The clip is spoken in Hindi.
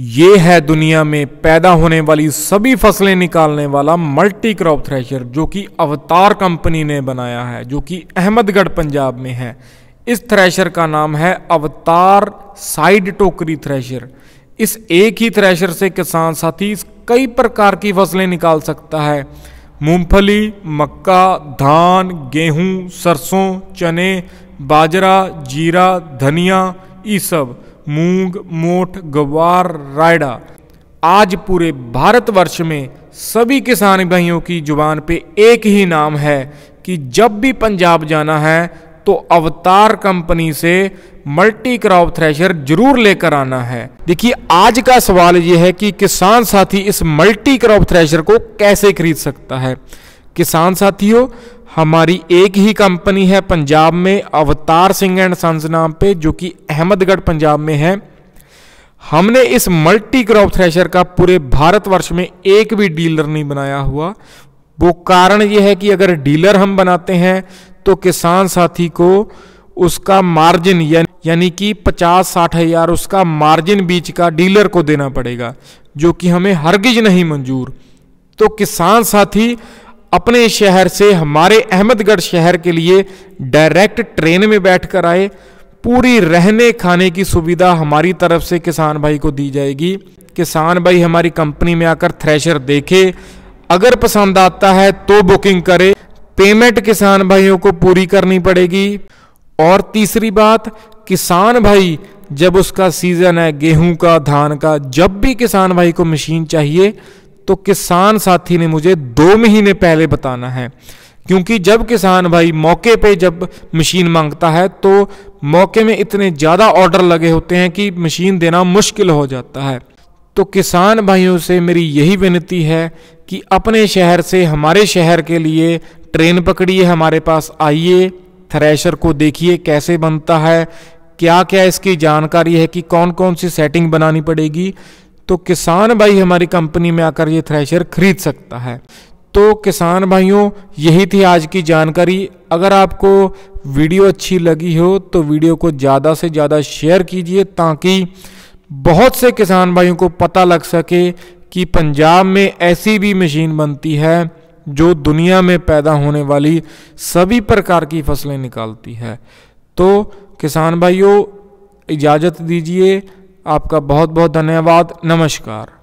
ये है दुनिया में पैदा होने वाली सभी फ़सलें निकालने वाला मल्टी क्रॉप थ्रेशर जो कि अवतार कंपनी ने बनाया है, जो कि अहमदगढ़, पंजाब में है। इस थ्रेशर का नाम है अवतार साइड टोकरी थ्रेशर इस एक ही थ्रेशर से किसान साथी कई प्रकार की फ़सलें निकाल सकता है। मूंगफली, मक्का, धान, गेहूँ, सरसों, चने, बाजरा, जीरा, धनिया ये सब। मूंग, मोठ, गवार, रायडा। आज पूरे भारतवर्ष में सभी किसान भाइयों की ज़ुबान पे एक ही नाम है कि जब भी पंजाब जाना है तो अवतार कंपनी से मल्टी क्रॉप थ्रेशर ज़रूर लेकर आना है। देखिए, आज का सवाल यह है कि किसान साथी इस मल्टी क्रॉप थ्रेशर को कैसे खरीद सकता है? किसान साथियों हमारी एक ही कंपनी है पंजाब में, अवतार सिंह एंड सन्स नाम पे, जो कि अहमदगढ़, पंजाब में है। हमने इस मल्टी क्रॉप थ्रेशर का पूरे भारतवर्ष में एक भी डीलर नहीं बनाया हुआ। वो कारण ये है कि अगर डीलर हम बनाते हैं तो किसान साथी को उसका मार्जिन यानी कि पचास साठ हज़ार उसका मार्जिन बीच का डीलर को देना पड़ेगा, जो कि हमें हरगिज नहीं मंजूर। तो किसान साथी अपने शहर से हमारे अहमदगढ़ शहर के लिए डायरेक्ट ट्रेन में बैठकर आए। पूरी रहने खाने की सुविधा हमारी तरफ़ से किसान भाई को दी जाएगी। किसान भाई हमारी कंपनी में आकर थ्रेशर देखे। अगर पसंद आता है तो बुकिंग करे। पेमेंट किसान भाइयों को पूरी करनी पड़ेगी। और तीसरी बात, किसान भाई जब उसका सीज़न है, गेहूँ का, धान का, जब भी किसान भाई को मशीन चाहिए तो किसान साथी ने मुझे दो महीने पहले बताना है। क्योंकि जब किसान भाई मौके पे जब मशीन माँगता है तो मौके में इतने ज़्यादा ऑर्डर लगे होते हैं कि मशीन देना मुश्किल हो जाता है। तो किसान भाइयों से मेरी यही विनती है कि अपने शहर से हमारे शहर के लिए ट्रेन पकड़िए, हमारे पास आइए, थ्रेशर को देखिए कैसे बनता है क्या क्या इसकी जानकारी है कि कौन कौन सी सेटिंग बनानी पड़ेगी। तो किसान भाई हमारी कंपनी में आकर ये थ्रेशर खरीद सकता है। तो किसान भाइयों, यही थी आज की जानकारी। अगर आपको वीडियो अच्छी लगी हो तो वीडियो को ज़्यादा से ज़्यादा शेयर कीजिए ताकि बहुत से किसान भाइयों को पता लग सके कि पंजाब में ऐसी भी मशीन बनती है जो दुनिया में पैदा होने वाली सभी प्रकार की फ़सलें निकालती है। तो किसान भाइयों, इजाज़त दीजिए। आपका बहुत बहुत धन्यवाद। नमस्कार।